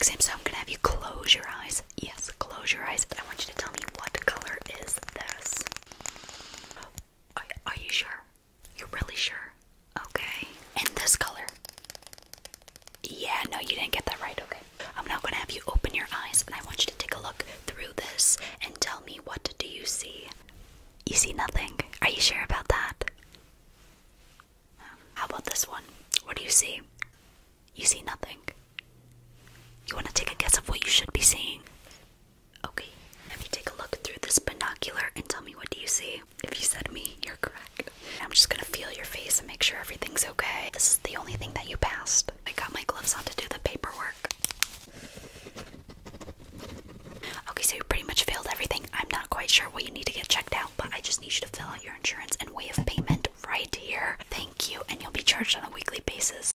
exam, so I'm gonna have you close your eyes. Yes, close your eyes. I want you to tell me what color is this. Are, are you sure? You're really sure? Okay. And this color? Yeah, no, you didn't get that right. Okay. I'm now gonna have you open your eyes, and I want you to take a look through this and tell me what do you see. You see nothing. Are you sure about that? How about this one? What do you see? You see nothing. see? If you said me, you're correct. I'm just gonna feel your face and make sure everything's okay. This is the only thing that you passed. I got my gloves on to do the paperwork. Okay, so you pretty much failed everything. I'm not quite sure what you need to get checked out, but I just need you to fill out your insurance and way of payment right here. Thank you, and you'll be charged on a weekly basis.